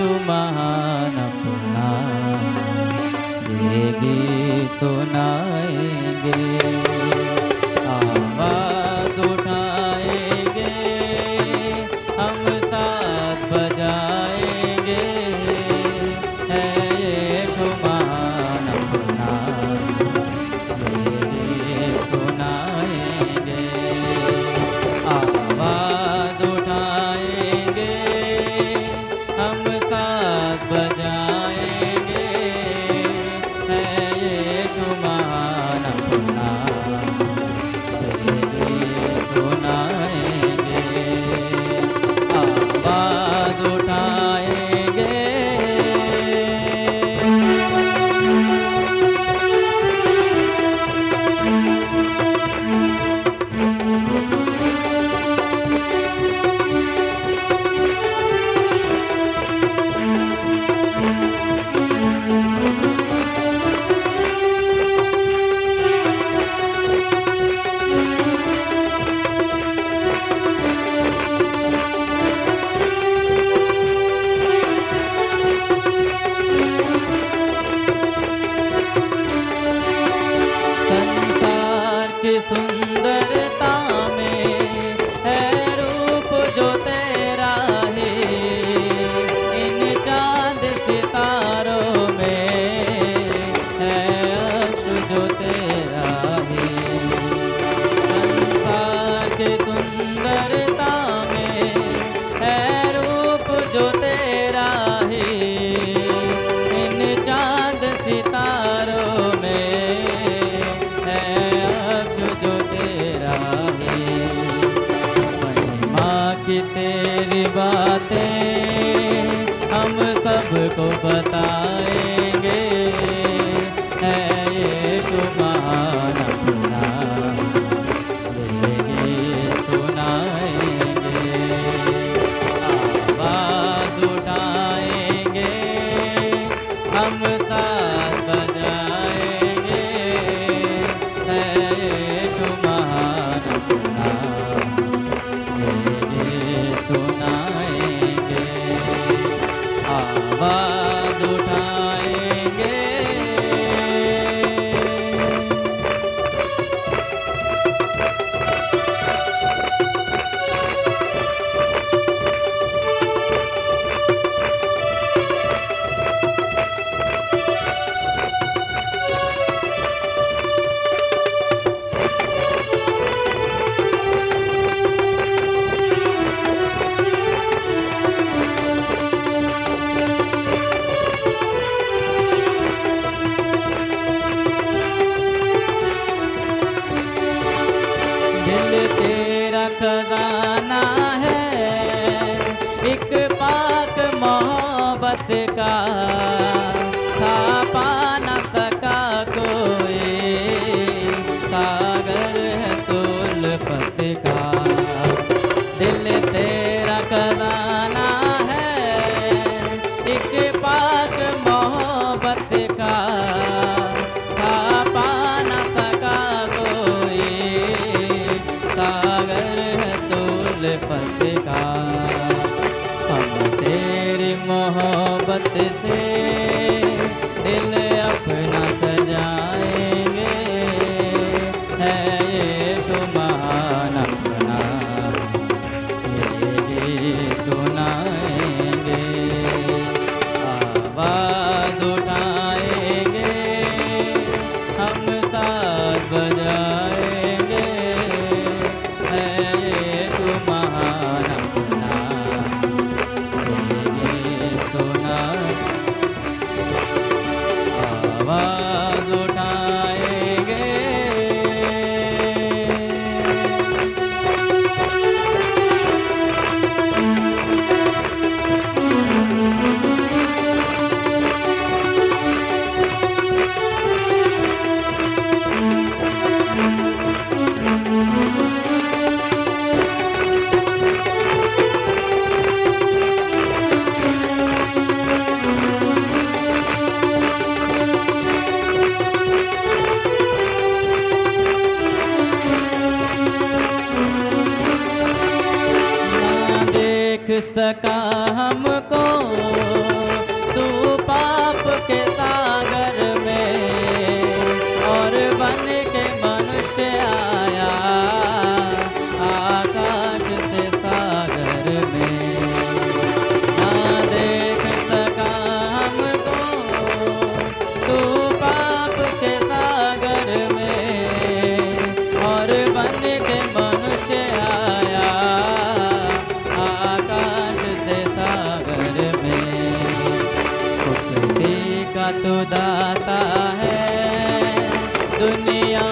सुमान अपना। ये गीत सुनाएँगे। को बताएँगे। है ये सुमान अपना। सुनाएँगे। आवाज़ उठाएँगे। हम साथ बजाएँगे। है ये सुमान अपना। सुनाएँगे। आवाज़ तेरा कदा हमको। दुनिया